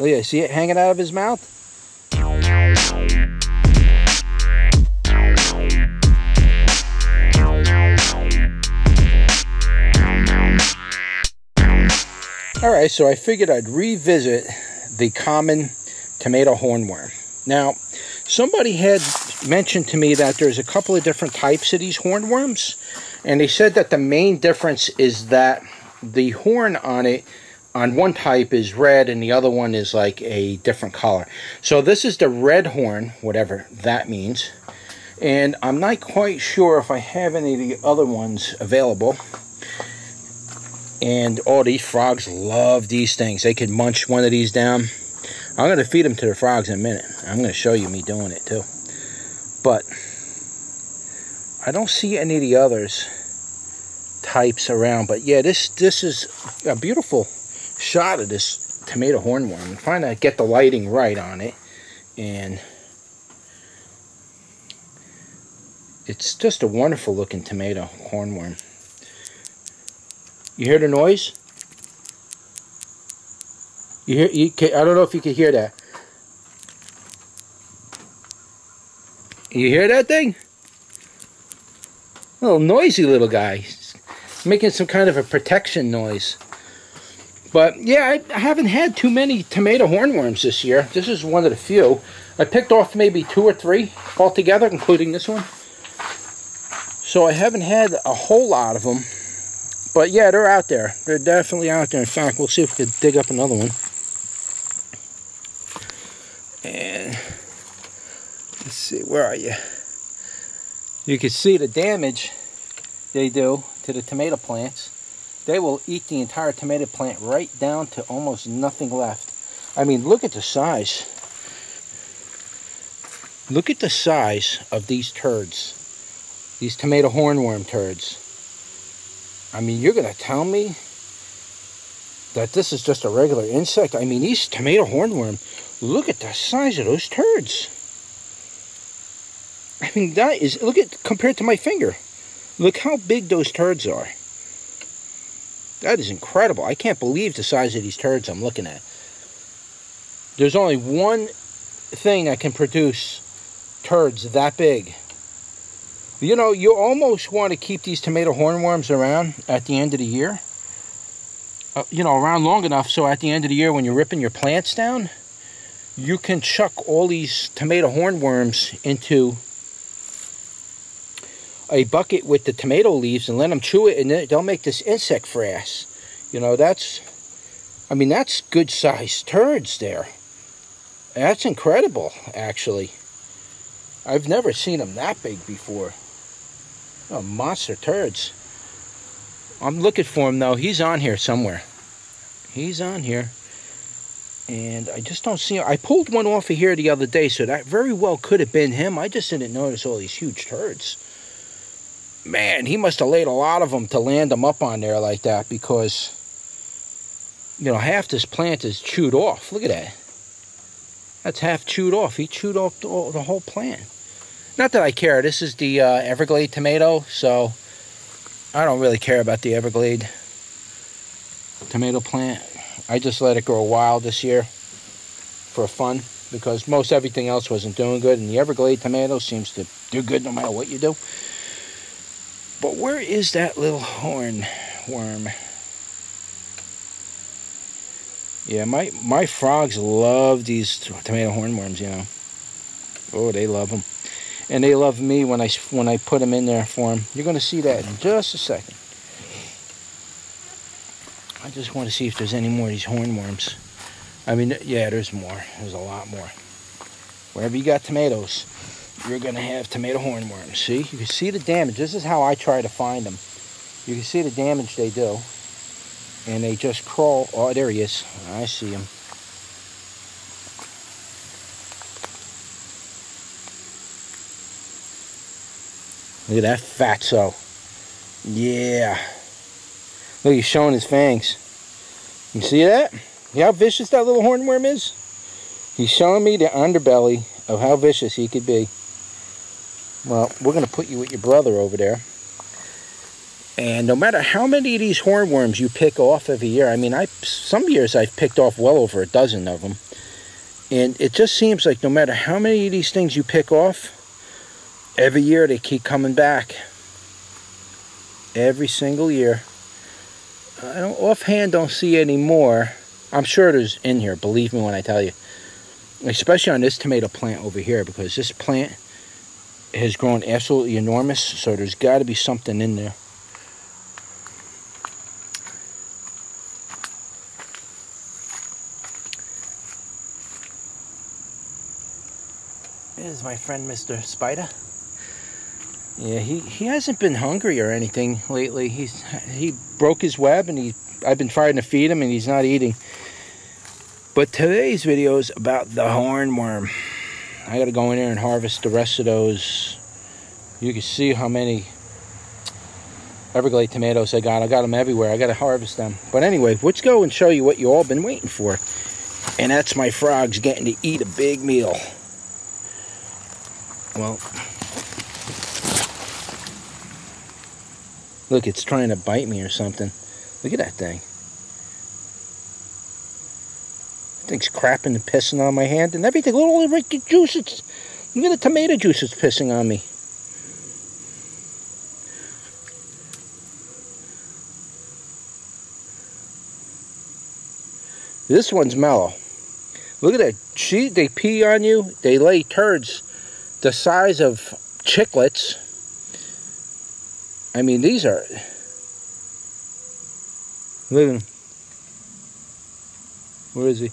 Oh, Look at see it hanging out of his mouth? All right, so I figured I'd revisit the common tomato hornworm. Now, somebody had mentioned to me that there's a couple of different types of these hornworms, and they said that the main difference is that the horn on it on one type is red and the other one is like a different color. So this is the red horn, whatever that means. And I'm not quite sure if I have any of the other ones available. And all oh, these frogs love these things. They could munch one of these down. I'm going to feed them to the frogs in a minute. I'm going to show you me doing it too. But I don't see any of the others types around. But yeah, this this is a beautiful shot of this tomato hornworm. I'm trying to get the lighting right on it. And it's just a wonderful looking tomato hornworm. You hear the noise? You hear? You can, I don't know if you can hear that. You hear that thing? Little noisy little guy. making some kind of a protection noise. But yeah, I, I haven't had too many tomato hornworms this year. This is one of the few. I picked off maybe two or three altogether, including this one. So I haven't had a whole lot of them. But yeah, they're out there. They're definitely out there. In fact, we'll see if we can dig up another one. And let's see, where are you? You can see the damage they do to the tomato plants. They will eat the entire tomato plant right down to almost nothing left. I mean, look at the size. Look at the size of these turds. These tomato hornworm turds. I mean, you're going to tell me that this is just a regular insect? I mean, these tomato hornworm, look at the size of those turds. I mean, that is, look at, compared to my finger. Look how big those turds are. That is incredible. I can't believe the size of these turds I'm looking at. There's only one thing that can produce turds that big. You know, you almost want to keep these tomato hornworms around at the end of the year. Uh, you know, around long enough so at the end of the year when you're ripping your plants down, you can chuck all these tomato hornworms into a bucket with the tomato leaves and let them chew it and they'll make this insect frass. You know, that's, I mean, that's good sized turds there. That's incredible, actually. I've never seen them that big before. Oh, monster turds. I'm looking for him, though. He's on here somewhere. He's on here. And I just don't see him. I pulled one off of here the other day, so that very well could have been him. I just didn't notice all these huge turds man, he must have laid a lot of them to land them up on there like that because, you know, half this plant is chewed off. Look at that. That's half chewed off. He chewed off the, whole plant. Not that I care. This is the uh, Everglade tomato, so I don't really care about the Everglade tomato plant. I just let it grow wild this year for fun because most everything else wasn't doing good, and the Everglade tomato seems to do good no matter what you do. But where is that little horn worm? Yeah, my, my frogs love these tomato hornworms, you know. Oh, they love them. And they love me when I, when I put them in there for them. You're going to see that in just a second. I just want to see if there's any more of these hornworms. I mean, yeah, there's more. There's a lot more. Wherever you got tomatoes, you're to have tomato hornworms. See? You can see the damage. This is how I try to find them. You can see the damage they do. And they just crawl. Oh, there he is. I see him. Look at that fatso. Yeah. Look, he's showing his fangs. You see that? See how vicious that little hornworm is? He's showing me the underbelly of how vicious he could be. Well, we're going to put you with your brother over there. And no matter how many of these hornworms you pick off every year, I mean, I some years I've picked off well over a dozen of them. And it just seems like no matter how many of these things you pick off, every year they keep coming back. Every single year. I don't offhand don't see any more. I'm sure there's in here, believe me when I tell you. Especially on this tomato plant over here, because this plant has grown absolutely enormous, so there's got to be something in there. Is my friend Mr. Spider. Yeah, he, he hasn't been hungry or anything lately. He's he broke his web and he I've been trying to feed him and he's not eating. But today's video is about the hornworm. I gotta go in there and harvest the rest of those. You can see how many Everglade tomatoes I got. I got them everywhere. I gotta harvest them. But anyway, let's go and show you what you all been waiting for. And that's my frogs getting to eat a big meal. Well, look, it's trying to bite me or something. Look at that thing. Thing's crapping and pissing on my hand and everything. Look all the juices. Look at the tomato juice it's pissing on me. This one's mellow. Look at that. She, they pee on you. They lay turds the size of chiclets. I mean, these are... Look at him. Where is he?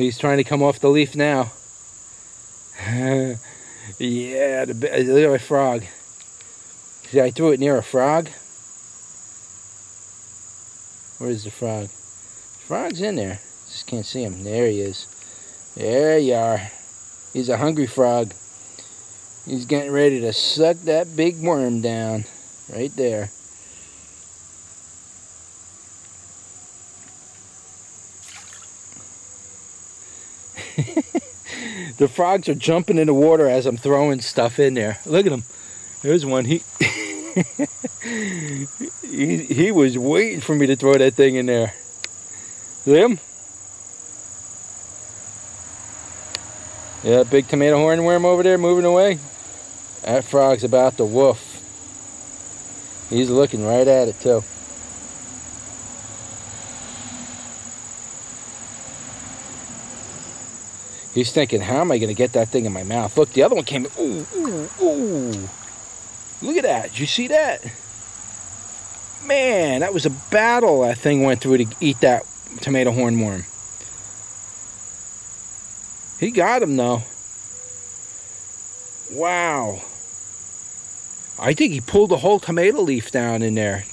He's trying to come off the leaf now. yeah, the, uh, look at my frog. See, I threw it near a frog. Where's the frog? Frog's in there. Just can't see him. There he is. There you are. He's a hungry frog. He's getting ready to suck that big worm down. Right there. the frogs are jumping in the water as I'm throwing stuff in there. Look at him. There's one. He, he he was waiting for me to throw that thing in there. See him? Yeah, big tomato hornworm over there moving away. That frog's about to woof. He's looking right at it too. He's thinking, how am I going to get that thing in my mouth? Look, the other one came. Ooh, ooh, ooh. Look at that. Did you see that? Man, that was a battle that thing went through to eat that tomato hornworm. He got him though. Wow. I think he pulled the whole tomato leaf down in there.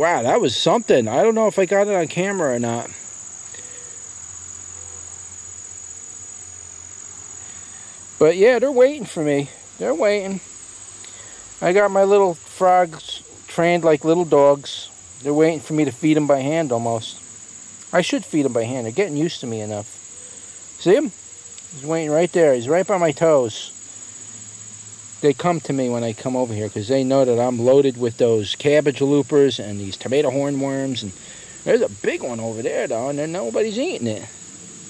Wow, that was something. I don't know if I got it on camera or not. But yeah, they're waiting for me. They're waiting. I got my little frogs trained like little dogs. They're waiting for me to feed them by hand almost. I should feed them by hand. They're getting used to me enough. See him? He's waiting right there. He's right by my toes. They come to me when I come over here because they know that I'm loaded with those cabbage loopers and these tomato hornworms. And there's a big one over there, though, and then nobody's eating it.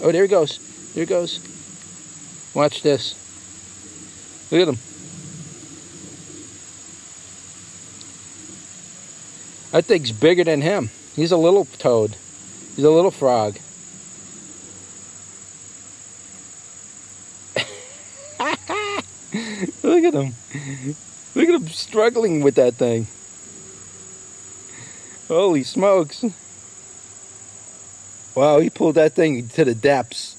Oh, there he goes. There he goes. Watch this. Look at him. That thing's bigger than him. He's a little toad. He's a little frog. Look at him. Look at him struggling with that thing. Holy smokes. Wow, he pulled that thing to the depths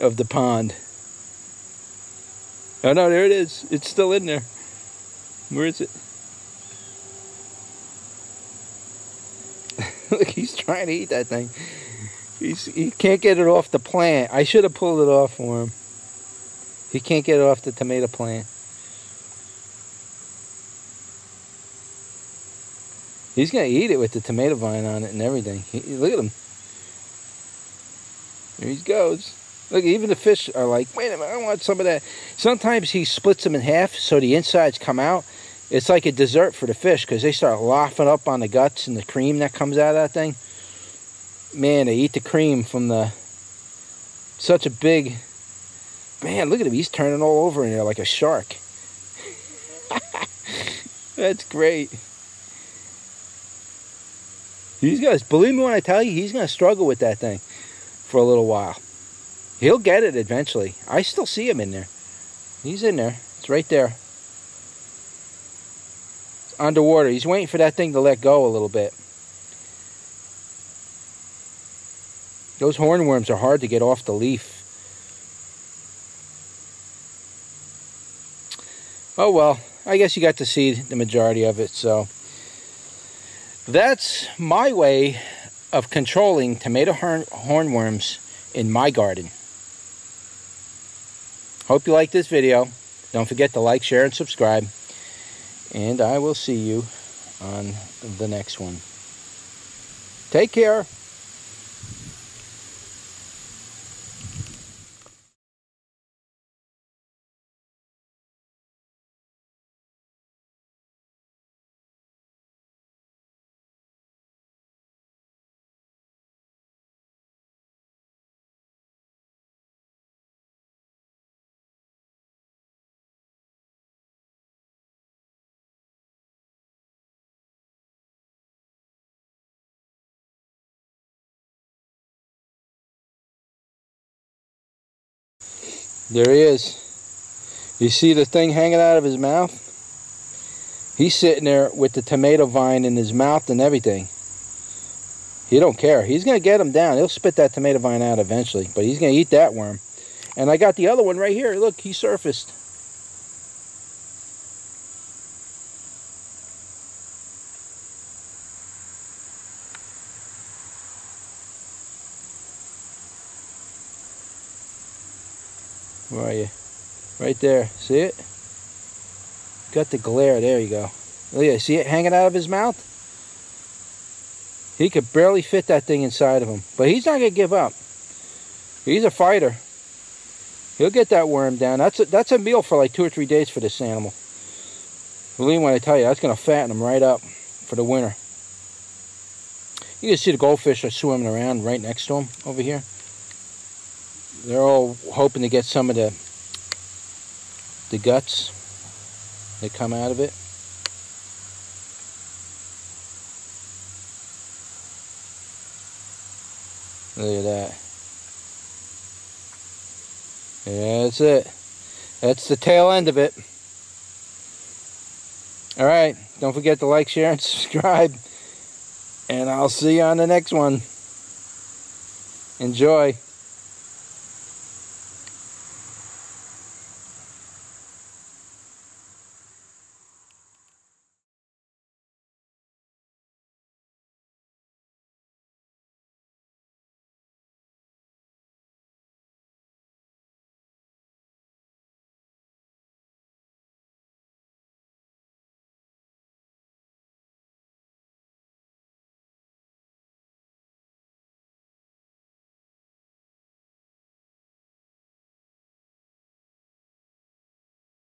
of the pond. Oh no, there it is. It's still in there. Where is it? Look, he's trying to eat that thing. He's, he can't get it off the plant. I should have pulled it off for him. He can't get it off the tomato plant. He's to eat it with the tomato vine on it and everything. He, look at him. There he goes. Look, even the fish are like, wait a minute, I want some of that. Sometimes he splits them in half so the insides come out. It's like a dessert for the fish because they start laughing up on the guts and the cream that comes out of that thing. Man, they eat the cream from the... Such a big... Man, look at him. He's turning all over in there like a shark. That's great. He's gonna believe me when I tell you, he's gonna struggle with that thing for a little while. He'll get it eventually. I still see him in there. He's in there. It's right there. It's underwater. He's waiting for that thing to let go a little bit. Those hornworms are hard to get off the leaf. Oh well, I guess you got to see the majority of it, so that's my way of controlling tomato horn hornworms in my garden. Hope you like this video. Don't forget to like, share, and subscribe. And I will see you on the next one. Take care. There he is. You see the thing hanging out of his mouth? He's sitting there with the tomato vine in his mouth and everything. He don't care. He's going to get him down. He'll spit that tomato vine out eventually, but he's going to eat that worm. And I got the other one right here. Look, he surfaced. Where are you? Right there. See it? Got the glare. There you go. Oh, Look at See it hanging out of his mouth? He could barely fit that thing inside of him. But he's not going to give up. He's a fighter. He'll get that worm down. That's a, that's a meal for like two or three days for this animal. Believe me when I tell you, that's going to fatten him right up for the winter. You can see the goldfish are swimming around right next to him over here they're all hoping to get some of the the guts that come out of it. Look at that. Yeah, that's it. That's the tail end of it. Alright, don't forget to like, share, and subscribe. And I'll see you on the next one. Enjoy.